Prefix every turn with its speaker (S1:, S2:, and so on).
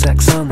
S1: sex on